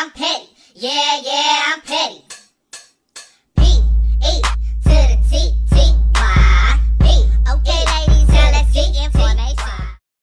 I'm petty. Yeah, yeah,